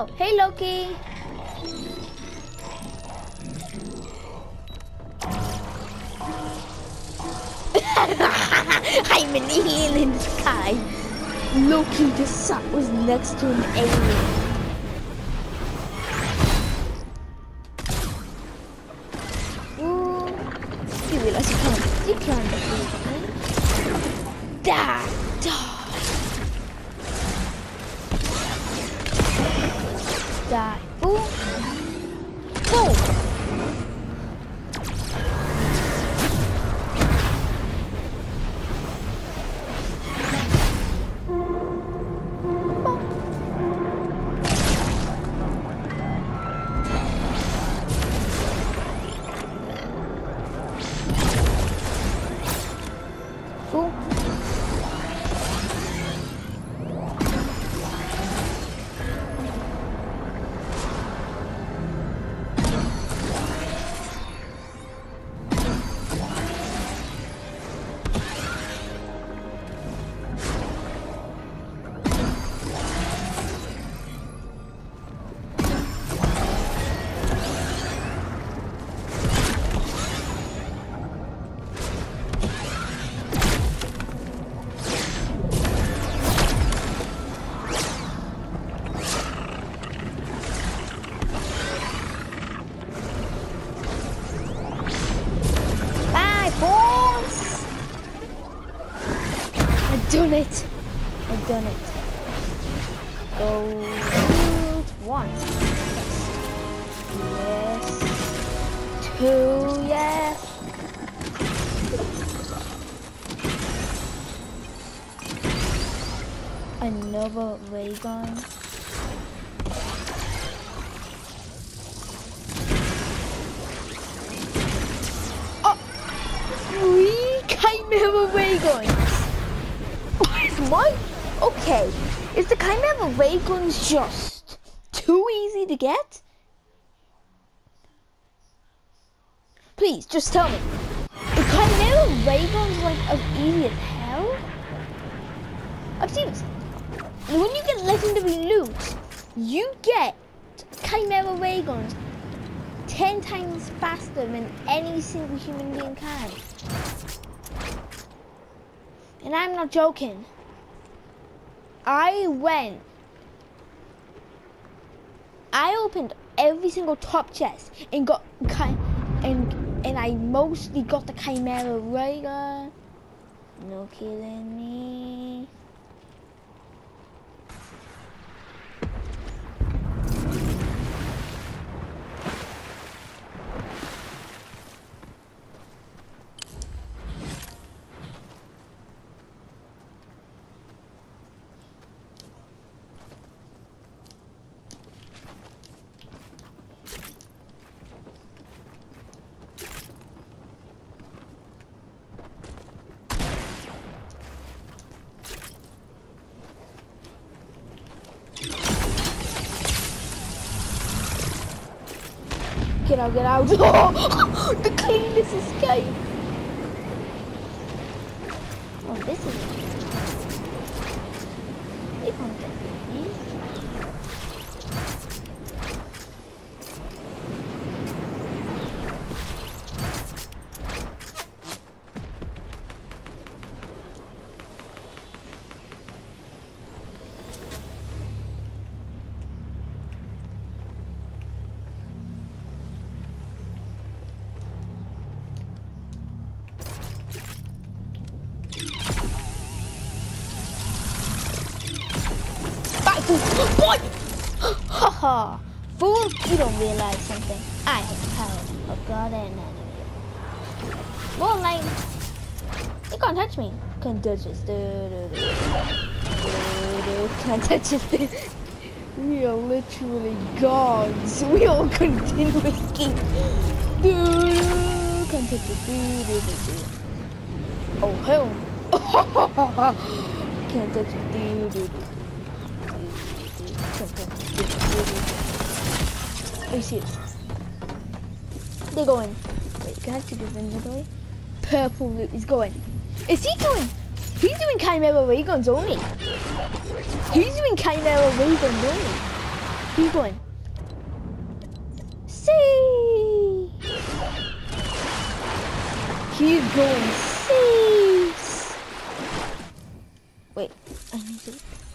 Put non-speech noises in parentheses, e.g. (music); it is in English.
Oh, hey Loki. (laughs) I'm an alien in the sky. Loki just sat was next to an alien. Done it. I've done it. Go one. Yes. Two. Yes. Another ray gun. Oh! Three Kymera ray guns. What? Okay. Is the Kymera ray guns just too easy to get? Please, just tell me. The Kymera ray guns like as easy as hell? I've seen this. When you get legendary loot, you get Kymera ray guns 10 times faster than any single human being can. And I'm not joking. I went, I opened every single top chest and got, and and I mostly got the Kymera gun. No killing me. Get out, get (laughs) out. The cleanest escape. What? Haha. Fool, you don't realize something. I have power of God and enemy. More like you can't touch me. Can't touch do. Can't touch us. We are literally gods. We all continuously do. Can't touch do. Oh hell. (laughs) Can't touch do. Are you serious? They're going. Wait, can I take his inventory? Purple loot is going. Is he going? He's doing Kymera ray only. He's doing Kymera ray only. Keep going. See. Keep going. See. Wait, I need to.